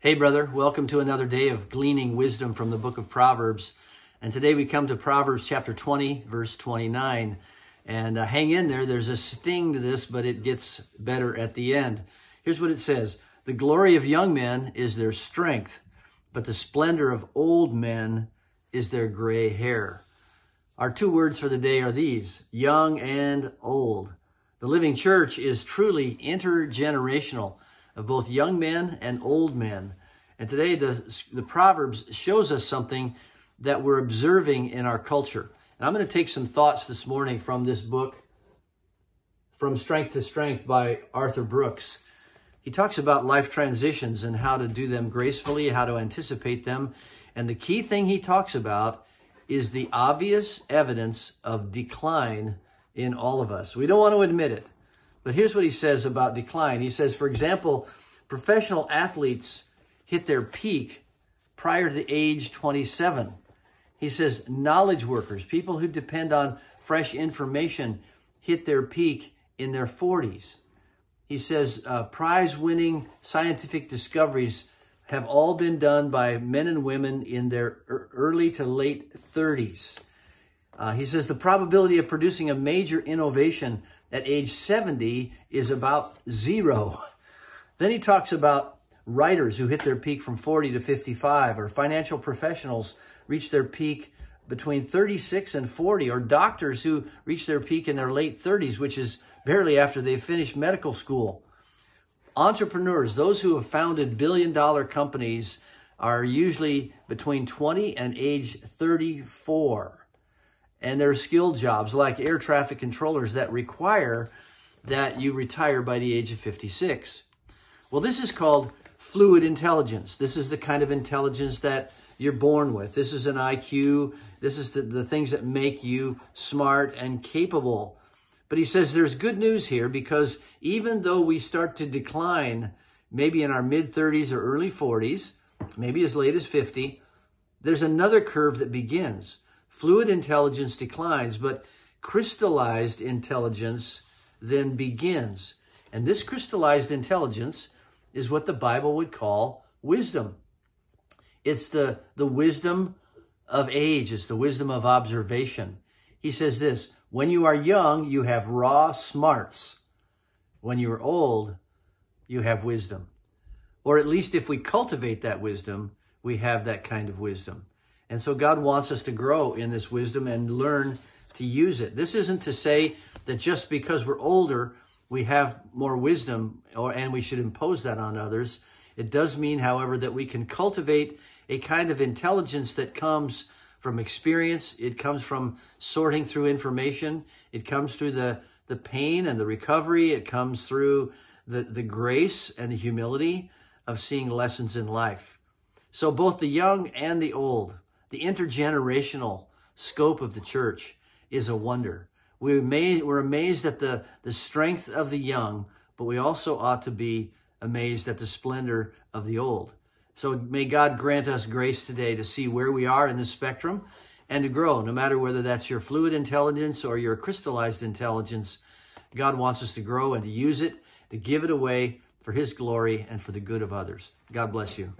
Hey, brother, welcome to another day of gleaning wisdom from the book of Proverbs. And today we come to Proverbs chapter 20, verse 29. And uh, hang in there, there's a sting to this, but it gets better at the end. Here's what it says The glory of young men is their strength, but the splendor of old men is their gray hair. Our two words for the day are these young and old. The living church is truly intergenerational of both young men and old men. And today the, the Proverbs shows us something that we're observing in our culture. And I'm going to take some thoughts this morning from this book, From Strength to Strength by Arthur Brooks. He talks about life transitions and how to do them gracefully, how to anticipate them. And the key thing he talks about is the obvious evidence of decline in all of us. We don't want to admit it. But here's what he says about decline. He says, for example, professional athletes hit their peak prior to the age 27. He says knowledge workers, people who depend on fresh information, hit their peak in their 40s. He says uh, prize winning scientific discoveries have all been done by men and women in their early to late 30s. Uh, he says the probability of producing a major innovation at age 70 is about zero. Then he talks about writers who hit their peak from 40 to 55, or financial professionals reach their peak between 36 and 40, or doctors who reach their peak in their late 30s, which is barely after they finished medical school. Entrepreneurs, those who have founded billion dollar companies, are usually between 20 and age 34. And there are skilled jobs like air traffic controllers that require that you retire by the age of 56. Well, this is called fluid intelligence. This is the kind of intelligence that you're born with. This is an IQ. This is the, the things that make you smart and capable. But he says there's good news here because even though we start to decline, maybe in our mid 30s or early 40s, maybe as late as 50, there's another curve that begins. Fluid intelligence declines, but crystallized intelligence then begins. And this crystallized intelligence is what the Bible would call wisdom. It's the, the wisdom of age. It's the wisdom of observation. He says this, when you are young, you have raw smarts. When you're old, you have wisdom. Or at least if we cultivate that wisdom, we have that kind of wisdom. And so God wants us to grow in this wisdom and learn to use it. This isn't to say that just because we're older, we have more wisdom or and we should impose that on others. It does mean, however, that we can cultivate a kind of intelligence that comes from experience. It comes from sorting through information. It comes through the, the pain and the recovery. It comes through the, the grace and the humility of seeing lessons in life. So both the young and the old the intergenerational scope of the church is a wonder. We're amazed, we're amazed at the, the strength of the young, but we also ought to be amazed at the splendor of the old. So may God grant us grace today to see where we are in the spectrum and to grow, no matter whether that's your fluid intelligence or your crystallized intelligence. God wants us to grow and to use it, to give it away for His glory and for the good of others. God bless you.